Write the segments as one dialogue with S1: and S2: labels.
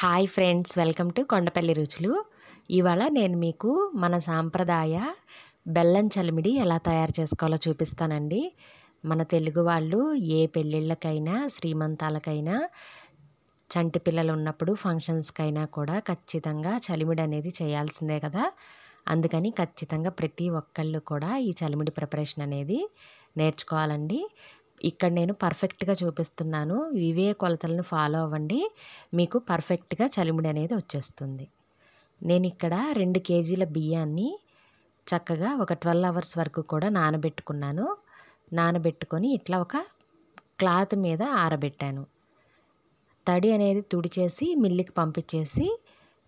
S1: Hi friends welcome to Kondapalli రుచులు ఇవాళ నేను మీకు మన సాంప్రదాయ బెల్లం చలిమిడి ఎలా తయారు చేసుకోవాలో చూపిస్తానండి. మన తెలుగు వాళ్ళు ఏ పెళ్ళిళ్ళకైనా శ్రీమంతాలకైనా చంటి పిల్లలు ఉన్నప్పుడు ఫంక్షన్స్కైనా కూడా ఖచ్చితంగా చలిమిడి అనేది చేయాల్సిందే కదా. అందుకని ఖచ్చితంగా ప్రతి ఒక్కళ్ళు కూడా ఈ చలిమిడి ప్రిపరేషన్ అనేది నేర్చుకోవాలండి. ఇక్కడ నేను పర్ఫెక్ట్గా చూపిస్తున్నాను. ఇవే కొలతలను ఫాలో అవ్వండి. మీకు పర్ఫెక్ట్గా చలిముడి అనేది వచ్చేస్తుంది. నేను ఇక్కడ రెండు కేజీల బియ్యాన్ని చక్కగా ఒక ట్వెల్వ్ అవర్స్ వరకు కూడా నానబెట్టుకున్నాను. నానబెట్టుకొని ఇట్లా ఒక క్లాత్ మీద ఆరబెట్టాను. తడి అనేది తుడిచేసి మిల్లికి పంపించేసి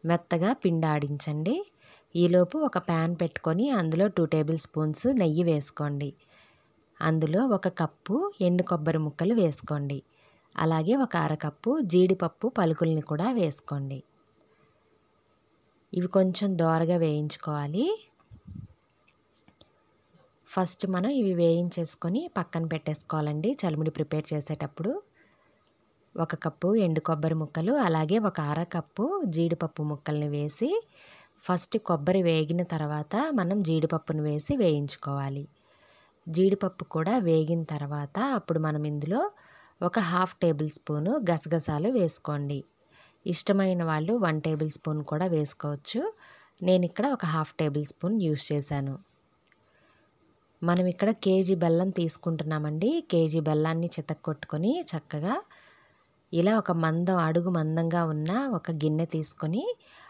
S1: మెత్తగా పిండి ఆడించండి. ఈలోపు ఒక ప్యాన్ పెట్టుకొని అందులో టూ టేబుల్ స్పూన్స్ నెయ్యి వేసుకోండి. అందులో ఒక కప్పు ఎండు కొబ్బరి ముక్కలు వేసుకోండి. అలాగే ఒక అరకప్పు జీడిపప్పు పలుకుల్ని కూడా వేసుకోండి. ఇవి కొంచెం దోరగా వేయించుకోవాలి. ఫస్ట్ మనం ఇవి వేయించేసుకొని పక్కన పెట్టేసుకోవాలండి. చలిమిడి ప్రిపేర్ చేసేటప్పుడు ఒక కప్పు ఎండు కొబ్బరి ముక్కలు అలాగే ఒక అర కప్పు జీడిపప్పు ముక్కల్ని వేసి ఫస్ట్ కొబ్బరి వేగిన తర్వాత మనం జీడిపప్పును వేసి వేయించుకోవాలి. జీడిపప్పు కూడా వేగిన తర్వాత అప్పుడు మనం ఇందులో ఒక హాఫ్ టేబుల్ స్పూను గసగసాలు వేసుకోండి. ఇష్టమైన వాళ్ళు వన్ టేబుల్ స్పూన్ కూడా వేసుకోవచ్చు. నేను ఇక్కడ ఒక హాఫ్ టేబుల్ స్పూన్ యూస్ చేశాను. మనం ఇక్కడ కేజీ బెల్లం తీసుకుంటున్నామండి. కేజీ బెల్లాన్ని చితక్కొట్టుకొని చక్కగా ఇలా ఒక మందం అడుగు మందంగా ఉన్న ఒక గిన్నె తీసుకొని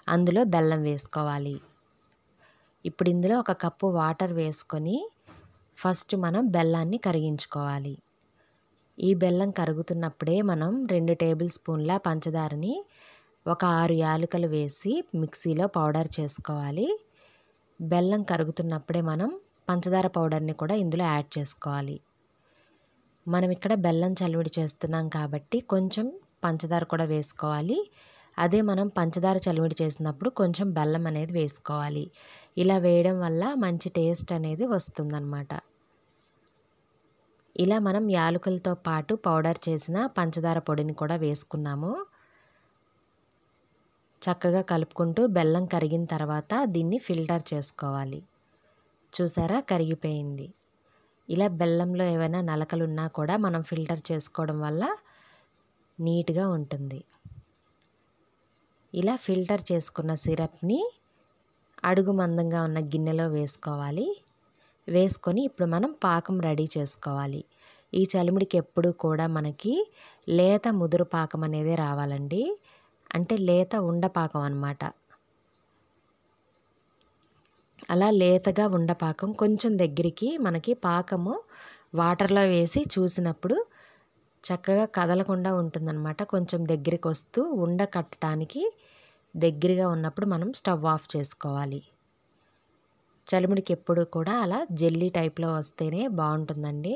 S1: అందులో బెల్లం వేసుకోవాలి. ఇప్పుడు ఇందులో ఒక కప్పు వాటర్ వేసుకొని ఫస్ట్ మనం బెల్లాన్ని కరిగించుకోవాలి. ఈ బెల్లం కరుగుతున్నప్పుడే మనం రెండు టేబుల్ స్పూన్ల పంచదారని ఒక ఆరు యాలకులు వేసి మిక్సీలో పౌడర్ చేసుకోవాలి. బెల్లం కరుగుతున్నప్పుడే మనం పంచదార పౌడర్ని కూడా ఇందులో యాడ్ చేసుకోవాలి. మనం ఇక్కడ బెల్లం చల్లుడి చేస్తున్నాం కాబట్టి కొంచెం పంచదార కూడా వేసుకోవాలి. అదే మనం పంచదార చలివిడి చేసినప్పుడు కొంచెం బెల్లం అనేది వేసుకోవాలి. ఇలా వేయడం వల్ల మంచి టేస్ట్ అనేది వస్తుందన్నమాట. ఇలా మనం యాలకులతో పాటు పౌడర్ చేసిన పంచదార పొడిని కూడా వేసుకున్నాము. చక్కగా కలుపుకుంటూ బెల్లం కరిగిన తర్వాత దీన్ని ఫిల్టర్ చేసుకోవాలి. చూసారా? కరిగిపోయింది. ఇలా బెల్లంలో ఏవైనా నలకలు ఉన్నా కూడా మనం ఫిల్టర్ చేసుకోవడం వల్ల నీట్గా ఉంటుంది. ఇలా ఫిల్టర్ చేసుకున్న సిరప్ని అడుగు మందంగా ఉన్న గిన్నెలో వేసుకోవాలి. వేసుకొని ఇప్పుడు మనం పాకం రెడీ చేసుకోవాలి. ఈ చలిమిడికి ఎప్పుడు కూడా మనకి లేత ముదురు పాకం అనేది రావాలండి. అంటే లేత ఉండపాకం అన్నమాట. అలా లేతగా ఉండపాకం కొంచెం దగ్గరికి మనకి పాకము వాటర్లో వేసి చూసినప్పుడు చక్కగా కదలకుండా ఉంటుందన్నమాట. కొంచెం దగ్గరికి వస్తూ ఉండ కట్టడానికి దగ్గరగా ఉన్నప్పుడు మనం స్టవ్ ఆఫ్ చేసుకోవాలి. చలిముడికి ఎప్పుడు కూడా అలా జెల్లీ టైప్లో వస్తేనే బాగుంటుందండి.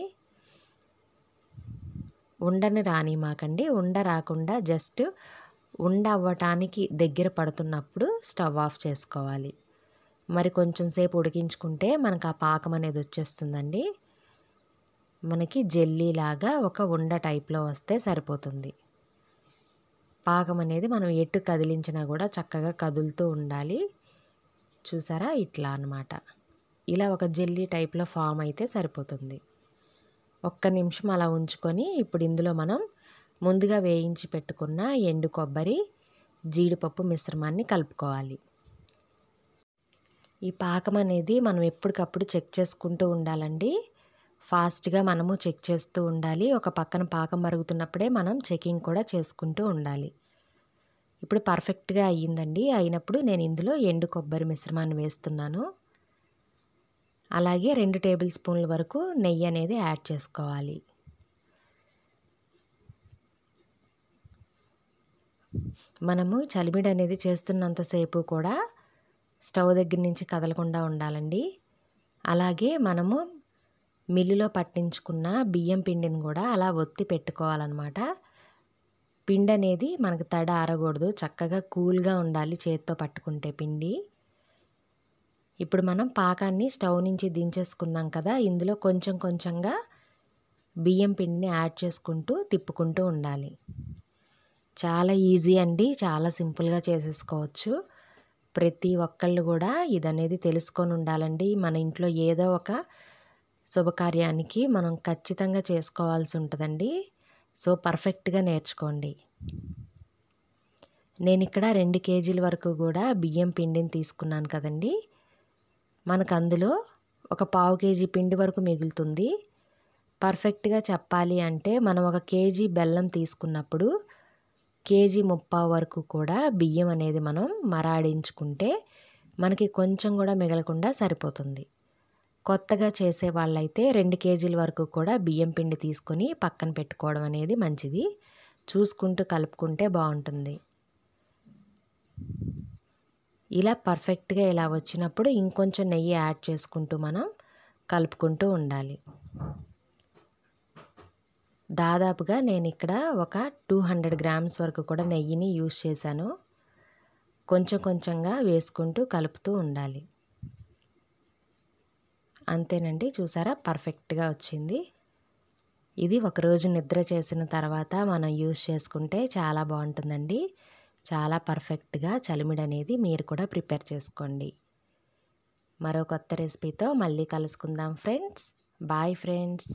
S1: ఉండని రాని మాకండి. ఉండ రాకుండా జస్ట్ ఉండ అవ్వటానికి దగ్గర పడుతున్నప్పుడు స్టవ్ ఆఫ్ చేసుకోవాలి. మరి కొంచెం సేపు ఉడికించుకుంటే మనకు ఆ పాకం అనేది వచ్చేస్తుందండి. మనకి జెల్లీ లాగా ఒక ఉండ టైప్లో వస్తే సరిపోతుంది. పాకం అనేది మనం ఎటు కదిలించినా కూడా చక్కగా కదులుతూ ఉండాలి. చూసారా? ఇట్లా అనమాట ఇలా ఒక జెల్లీ టైప్లో ఫామ్ అయితే సరిపోతుంది. ఒక్క నిమిషం అలా ఉంచుకొని ఇప్పుడు ఇందులో మనం ముందుగా వేయించి పెట్టుకున్న ఎండు కొబ్బరి జీడిపప్పు మిశ్రమాన్ని కలుపుకోవాలి. ఈ పాకం అనేది మనం ఎప్పటికప్పుడు చెక్ చేసుకుంటూ ఉండాలండి. ఫాస్ట్గా మనము చెక్ చేస్తూ ఉండాలి. ఒక పక్కన పాకం మరుగుతున్నప్పుడే మనం చెకింగ్ కూడా చేసుకుంటూ ఉండాలి. ఇప్పుడు పర్ఫెక్ట్గా అయ్యిందండి. అయినప్పుడు నేను ఇందులో ఎండు కొబ్బరి మిశ్రమాన్ని వేస్తున్నాను. అలాగే రెండు టేబుల్ స్పూన్ల వరకు నెయ్యి అనేది యాడ్ చేసుకోవాలి. మనము చలిమిడి అనేది చేస్తున్నంతసేపు కూడా స్టవ్ దగ్గర నుంచి కదలకుండా ఉండాలండి. అలాగే మనము మిల్లులో పట్టించుకున్న బియ్యం పిండిని కూడా అలా ఒత్తి పెట్టుకోవాలన్నమాట. పిండి అనేది మనకు తడ ఆరకూడదు. చక్కగా కూల్గా ఉండాలి చేత్తో పట్టుకుంటే పిండి. ఇప్పుడు మనం పాకాన్ని స్టవ్ నుంచి దించేసుకున్నాం కదా. ఇందులో కొంచెం కొంచెంగా బియ్యం పిండిని యాడ్ చేసుకుంటూ తిప్పుకుంటూ ఉండాలి. చాలా ఈజీ అండి. చాలా సింపుల్గా చేసేసుకోవచ్చు. ప్రతి ఒక్కళ్ళు కూడా ఇదనేది తెలుసుకొని ఉండాలండి. మన ఇంట్లో ఏదో ఒక శుభకార్యానికి మనం ఖచ్చితంగా చేసుకోవాల్సి ఉంటుందండి. సో పర్ఫెక్ట్గా నేర్చుకోండి. నేను ఇక్కడ రెండు కేజీల వరకు కూడా బియ్యం పిండిని తీసుకున్నాను కదండి. మనకు అందులో ఒక పావు కేజీ పిండి వరకు మిగులుతుంది. పర్ఫెక్ట్గా చెప్పాలి అంటే మనం ఒక కేజీ బెల్లం తీసుకున్నప్పుడు కేజీ ముప్పావు వరకు కూడా బియ్యం అనేది మనం మరాడించుకుంటే మనకి కొంచెం కూడా మిగలకుండా సరిపోతుంది. కొత్తగా చేసే వాళ్ళైతే రెండు కేజీల వరకు కూడా బియ్యం పిండి తీసుకొని పక్కన పెట్టుకోవడం అనేది మంచిది. చూసుకుంటూ కలుపుకుంటే బాగుంటుంది. ఇలా పర్ఫెక్ట్గా ఇలా వచ్చినప్పుడు ఇంకొంచెం నెయ్యి యాడ్ చేసుకుంటూ మనం కలుపుకుంటూ ఉండాలి. దాదాపుగా నేను ఇక్కడ ఒక టూ హండ్రెడ్ గ్రామ్స్ వరకు కూడా నెయ్యిని యూస్ చేశాను. కొంచెం కొంచెంగా వేసుకుంటూ కలుపుతూ ఉండాలి. అంతేనండి. చూసారా? పర్ఫెక్ట్గా వచ్చింది. ఇది ఒకరోజు నిద్ర చేసిన తర్వాత మనం యూస్ చేసుకుంటే చాలా బాగుంటుందండి. చాలా పర్ఫెక్ట్గా చలిమిడి అనేది మీరు కూడా ప్రిపేర్ చేసుకోండి. మరో కొత్త రెసిపీతో మళ్ళీ కలుసుకుందాం ఫ్రెండ్స్. Bye friends.